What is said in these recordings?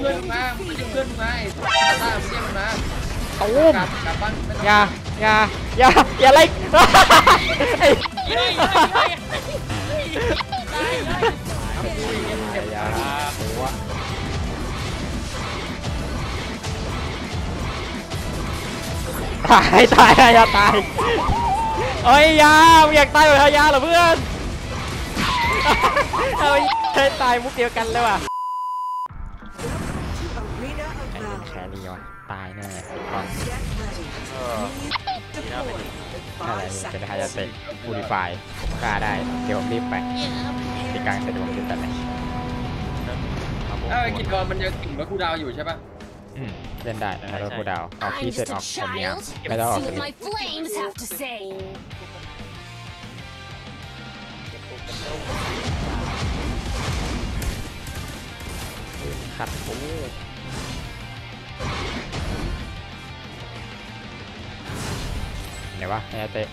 เพื่อนมาไม่ใช่เพื่อนมาไอ้ตาเรียกมาตูมกลับกลับบ้านอย่าอย่าอย่าอย่าไล่อย่าหัวตายตายอย่าตายเอ้ยยาอยากตายเหรอยาเหรอเพื่อนเอาไอ้ใช้ตายมุกเดียวกันเลยว่ะ แน่ก่อน Get ready. เออ Deploy. อะไร Five เป็น seconds. ฮายาเตะบูริฟายผมฆ่าได้ เดี๋ยวผมรีบไปตีกลางแต่ดวงจะตัดเลยเอ้าไอ้กิจกรมันยังถึงว่ากูดาวอยู่ใช่ปะอืมเล่นได้แล้วก็คูลดาวน์ออก I'm ที่เสร็จ just อ a อกแคนเนีย child. ไม่ต้องออก See ส what ลิ my flames have to say. ขัดโอ้ ไหนวะฮายาเตะ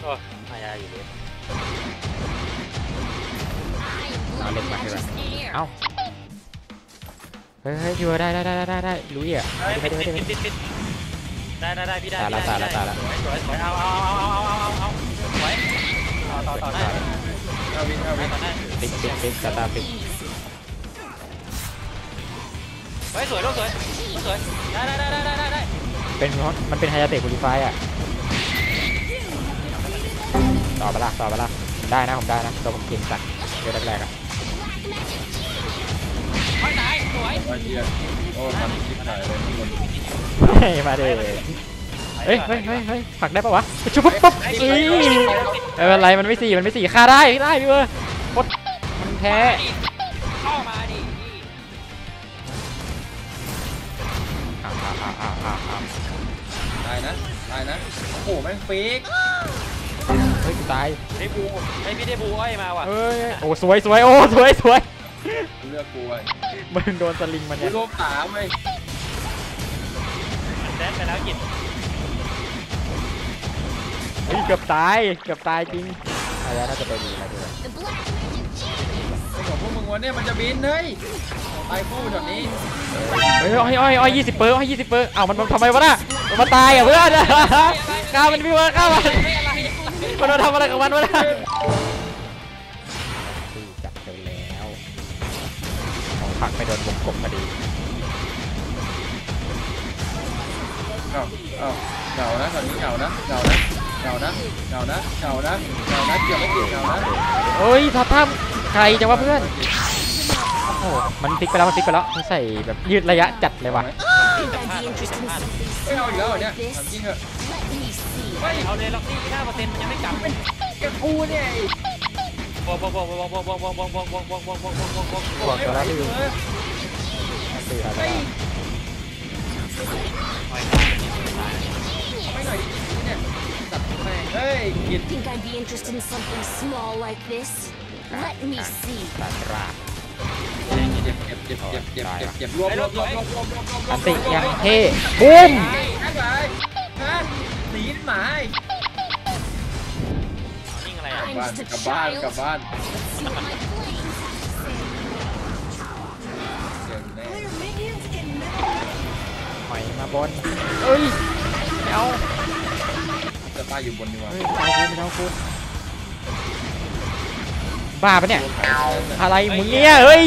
โอ้มายาอยู่เลย I am Nó lên mặt bloody kìa. magic air. เอ้าเฮ้ยเฮ้ยพี่เวอร์ได้ได้ได้ได้ได้ลุยอะเฮ้ยไม่ปิดได้ปิไม่ดได้ปิดปิดได้ได้ได้พี่ได้ตายละพี่ได้ตายละพี่ได้ตายละสวยสวยเอาเอาเอาเอาเอาเอาเอาสวยต่อต่อต่อได้เอาวินเอาวินต่อได้ติ๊กติ๊กติ๊กตาตาติ๊ก เฮ้ยสวยลูกสวยลูกสวยได้ได้ได้ได้ได้ได้เป็นเพราะมันเป็นฮายาเตะบูริฟายอะต่อไปละต่อไปละได้นะผมได้นะตัวผมเก่งสัตว์เดี๋ยวแรกๆอะไม่ตายสวยไอ้เหี้ยโอ้ทำคลิปหน่อยเลยทุกคนเฮ้ยมาดิเฮ้ยเฮ้ยเฮ้ยเฮ้ยผลักได้ปะวะชุบปุ๊บปุ๊บอีไม่เป็นไรมันไม่สี่มันไม่สี่ฆ่าได้ได้พี่เวอร์โคตรมันแพ้เข้ามาดิ ตายนะตายนะโอ้โหแม่งฟีกเฮ้ยกูตายได้บูไอพี่ได้บูอ้อยมาว่ะเฮ้ยโอ้สวยสวยโอ้สวยสวยกูเลือกกูไอ้มึงโดนสลิงมันกูเนี่ยโลกสามไอ้แดนไปแล้วกินเฮ้ยเกือบตายเกือบตายจริงอะไรน่าจะไปดีนะด้วย ของพวกมึงวันเนี้ยมันจะบินเฮ้ยตายคู่แถวนี้เฮ้ยอ้อยอ้อยอ้อยยี่สิบเปอร์อ้อยยี่สิบเปอร์เอ้ามันมันทำไมวะน่ะมันมาตายอะเพื่อนฆ่ามันพี่เวอร์ฆ่ามันมันมาทำอะไรกับมันวะน่ะจับเจอแล้วของผักไม่โดนวงกบพอดีเอ้าเอ้าเก่านะตอนนี้เก่านะเก่านะเก่านะเก่านะเก่านะเก่านะเกี่ยวไม่ติดเก่านะเฮ้ยทับทับ ใครจะว่าเพื่อนโอ้โหมันติ๊กไปแล้วมันติ๊กไปแล้วมันใส่แบบยืดระยะจัดเลยว่ะไม่เอาอีกแล้วเนี่ยจริงเหรอะไม่เอาเลยล็อกซี่ห้าเปอร์เซ็นต์มันยังไม่กลับแกกูเนี่ยบวกบวกบวกบวกบวกบวกบวกบวกบวกบวกบวกบวกบวกบวกบวกบวกบอกตัวแล้วพี่ตีอะไรไอ้วไม่หน่อยเนี่ยตัดแม่งเฮ้ยกิน Think I'd be interested in something small like this? Let me see. ตาตราเจ็บเจ็บเจ็บเจ็บเจ็บเจ็บเจ็บรวมรวมรวมรวมรวมรวมรวมอันติยังเท่บูมไอ้ไอ้ไปฮะหนีหมานิ่อะไรอะกลับบ้านกลับบ้านหอยมาบนเอ้ยไม่เอาจะป้าอยู่บนดีกว่าเฮ้ยไม่เอาคุณไม่เอาคุณ บ้าปะเนี่ย อะไรมึงเนี่ยเฮ้ย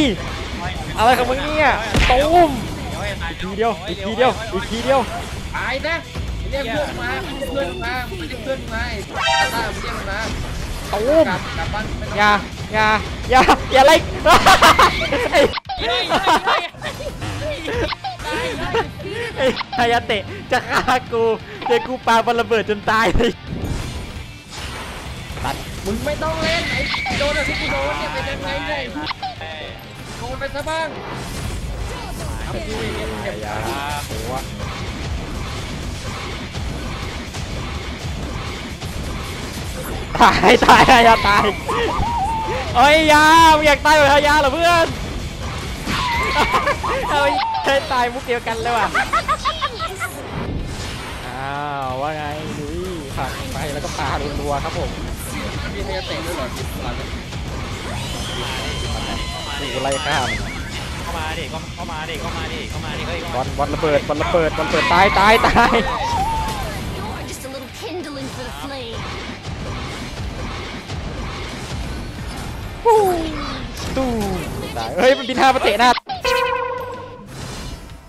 อะไรของมึงเนี่ยตูมอีกทีเดียว อีกทีเดียว อีกทีเดียวตายนะเรียกเพื่อนมาเพื่อนมาไม่ใช่เพื่อนมาตาตาเรียกมันมาตูมกลับกลับบ้านไม่ต้องอย่าอย่าอย่าอย่าไล่ไอ้เย้ยเย้ยเย้ยไอ้ฮายาเตะจะฆ่ากูเจอกูปาบอลระเบิดจนตายเลยตัด มึงไม่ต้องเล่นไอ้โดนอะไรที่กูโดนเนี่ยเป็นยังไงเนี่ยโดนไปซะบ้างเอาดูอย่างเงี้ยเจ็บยาหัวตายตายยาตายเอ้ยยามึงอยากตายเหมือนฮายาเหรอเพื่อนเอาใช้ตายมุกเดียวกันเลยว่ะอ้าวว่าไงลุยผักไปแล้วก็ปารัวๆครับผม มีเทเตะด้วยเหรอหลังกูไล่ข้ามเข้ามาดิเข้ามาดิเข้ามาดิเข้ามาดิเฮ้ยเข้าบอมาลบอลระเบิดบอลระเบิดบอลระเบิดตายตายตาย You're just a little kindling for the flame. ตู้ตายเฮ้ยมันบินห้ามาเตะหน้า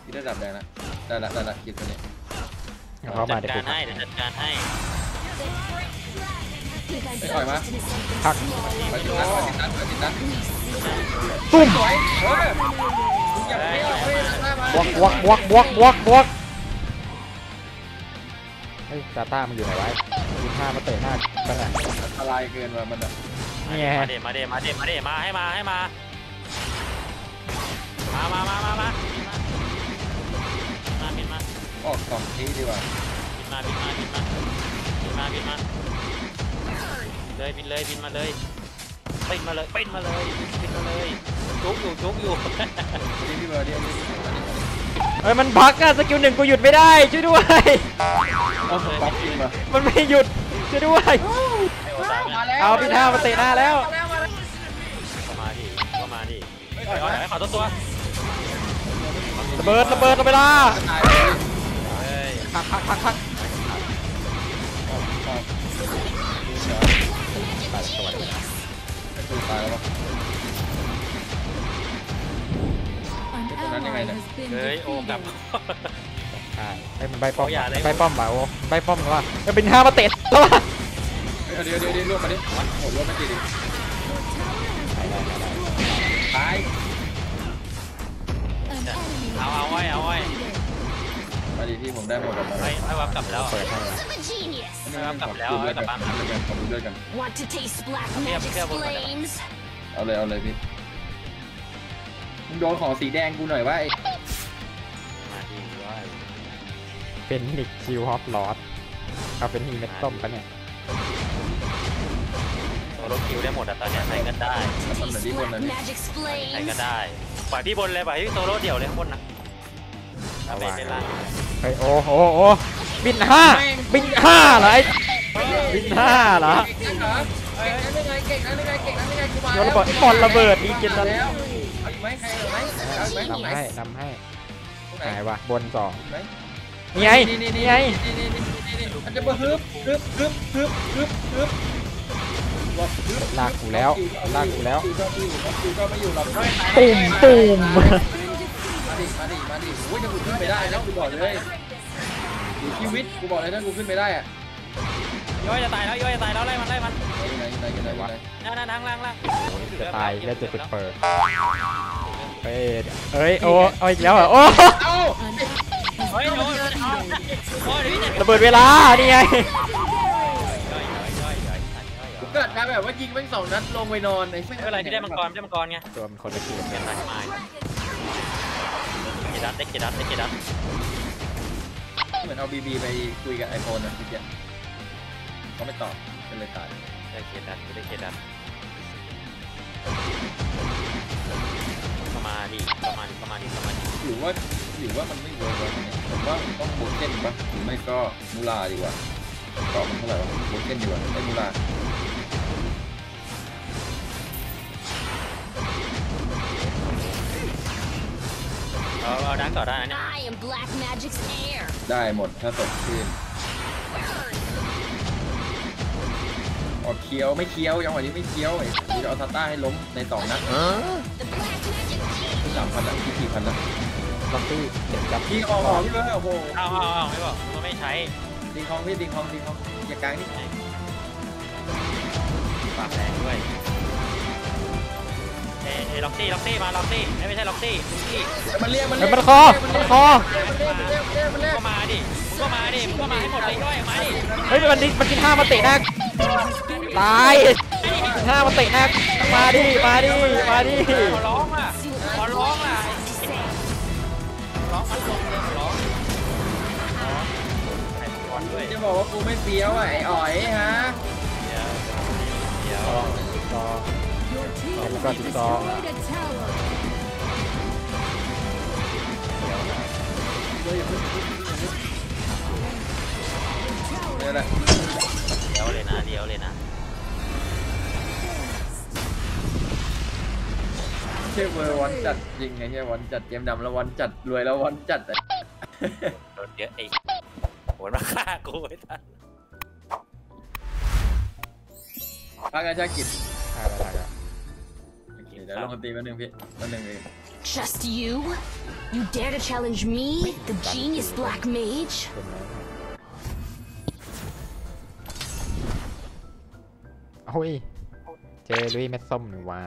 ที่ระดับแดงนะได้ละได้ละคิดตัวนี้เข้ามาจัเดี๋ดยวกากูรให้เดี๋ยวจัดการให้ Think I Ê, hỏi má. busted into something Thật. small ไป like ติด this. นัดไปติดนัดไปติดนัดตุ้มสวยเออมึงอย่าเปรี้ยวเว้ยนะมาบวกบวกบวกบวกบวกบวกเฮ้ยตาต้ามันอยู่ไหนวะบินห้ามาเตะหน้าขนาดอันตรายเกินว่ะมันอะนี่ไงมาเดมาเดมาเดมาเดมาให้มาให้มามามามามามาบินมาบินมาออกสองทีดีกว่าบินมาบินมาบินมาบินมาบินมา เลยบินเลยบินมาเลยบินมาเลยบินมาเลยบินมาเลยจุกอยู่จุกอยู่อันนี้พี่เบอร์ดอันนี้เฮ้ยมันบักอะสกิลหนึ่งกูหยุดไม่ได้ช่วยด้วยเอาสป๊อปจริงป่ะมันไม่หยุดช่วยด้วยมาแล้วเอาพี่ท่ามาเตะหน้าแล้วมาแล้วมาแล้วเข้ามาดิเข้ามาดิเฮ้ยเฮ้ยขอตัวตัวระเบิดระเบิดระเวลาตายเลยเฮ้ยพักพักพักพัก ออกออกตัดสวัสดีไม่คือตายแล้วป่ะ An Ito na ally ngayon. has been เฮ้ยโอ้กลับ defeated. ใช่ไอ้ยมันใบป้อมโอ้อย่าเลยใบป้อมเปล่าโอ้ใบป้อมหรือว่าเอ้ยเป็นห้ามาเตะแล้ววะเดี๋ยวเดี๋ยวเดี๋ยวเดี๋ยวรวบมาดิโอ้รวบไม่ติดดิตาย An enemy เอาเอาไว้เอาไว้ มาดิที่ผมได้หมดแล้วไม่ไม่วับกลับแล้วเปิดให้ I'm a genius. กลับแล้วดูด้วยกลักับนบ้านดูด้วยกันขอดูด้วยกัน Want to taste black Kaya- magic's kaya wag- flames? เอาเลยเอาเลยพี่มึงโดนของสีแดงกูหน่อยว่าไอ้มาดีด้วยเป็นนิกคิวฮอปลอสเอาเป็นฮีเม็ดต้มปะเนี่ยโซโลคิวได้หมดอะตอนเนี้ยใส่กันได้ทำแบบนี้บน Black นะพี่ magic's ใส่ flames. ก็ได้ปล่อยพี่บนเลยปล่อยพี่โซโล่เดี่ยวเลยข้างบนนะเอาไปเป็นล่างเฮ้ยโอ้โหโอ้บินห้าบินห้าเหรอไอ้บินห้าเหรอเก่งนักเหรอเก่งนักได้ไงเก่งนักได้ไงเก่งนักได้ไงกูมาโยแล้นวระเบิดบอลระเบิดดีกินมาแล้วแล้วเอาอีกไหมใครเอาไหมเอาอีกไหมตรงไหนนำให้นำให้ตรงไหนหายวะบนสองตรงไหนนี่ไงนี่นี่นี่นี่ไงนี่นี่นี่นี่มันจะมาฮึบฮึบฮึบฮึบฮึบฮึบว่าฮึบลากกูแล้วลากกูแล้วคิวก็ไม่อยู่คิวก็ไม่ ดิมาดิมาดิโอ้ยถ้ากูขึ้นไปได้นะกูบอกเลยอยู่ชีวิตกูบอกเลยถ้ากูขึ้นไปได้อะย้อยจะตายแล้วย้อยจะตายแล้วไล่มันไล่มันไหนไหนไหนไหนไหนนั่นนั่นนั่งล่างล่างจะตายได้จะสุดเปิดเฮ้ยเอ้ยโอ้เอาอีกแล้วเหรอโอ้เอ้าเฮ้ยโอ้ยเอาโอ้ยเดี๋ยวพี่จะระเบิดเวลานี่ไงย้อยย้อยย้อยย้อยย้อยกูเกิดการแบบว่ายิงแม่งสองนัดลงไปนอนไอ้ไม่เป็นไรที่ได้มังกรได้มังกรไงตัวมันคนละเกียร์เปลี่ยนสายไม้เกดัสได้เกดัสได้เกดัสเหมือนเอาบีบีไปคุยกับไอโฟนอะพี่เจ๊เขาไม่ตอบเป็นเลยตายได้เกดัสได้เกดัสเข้ามาดิเข้ามาดิเข้ามาดิเข้ามาดิหรือว่าหรือว่ามันไม่เวิร์กวะเนี่ยผมว่าต้องโบเก้นปะหรือไม่ก็มูลาดีกว่าตอบมันเท่าไหร่วะโบเก้นดีกว่าไอ้มูลา เอาเอาดักต่อได้นะเนี่ย I am black magic's heir. ได้หมดถ้าสดชื่นออกเคี้ยวไม่เคี้ยวยังหวะนี้ไม่เคี้ยวไอ้กูจะเอาซาต้าให้ล้มในสองนัด The black magic สามพันละที่สี่พันละล็อกตี้เก็บจับพี่ออกออกพี่เลยโอ้โหเอาเอาเอาไม่บอกมันไม่ใช้ดีคองพี่ดีคองดีคองอย่ากลางนี่ปากแรงด้วย เอ้เอ้ล็อกซี่ล็อกซี่มาล็อกซี่ไม่ใช่ล็อกซี่ล็อกซี่มันเรียกมันเฮ้เรียยกมันคอมันคอมันเรียกมันเรียกมันเรียกมันเรียกก็มาดิมึงก็มาดิมึงก็มาให้หมดเลยด้วยมาดิเฮ้ยมันดิมันกินห้ามาเตะหน้าตายกินห้ามาเตะหน้ามาดิมาดิมาดิขอร้องอะขอร้องอะร้องมันลงเลยขอร้องใส่ก่อนด้วยจะบอกว่ากูไม่เฟี้ยวอะไอ้อ๋อยฮะเดี๋ยวเดี๋ยว ต่อ Your team Em có has tiếng to. destroyed a tower. เนี่ยแหละเดี๋ยวเลยนะเดี๋ยวเลยนะชื่อเบอร์วันจัดจริงไงเฮียวันจัดเกมดำแล้ววันจัดรวยแล้ววันจัดอะโดนเยอะไอ้โหดมาฆ่ากูไอ้ท่านพักอาชากิจถ่ายแล้วถ่ายแล้วโอ เคเดี๋ยวลงดนตรีแป๊บนึงพี่แป๊บนึงพี่ Just you? You dare to challenge me, the genius black mage? เต็มแล้วโอ้ย เจอลุยเม็ดส้มหนึ่งวา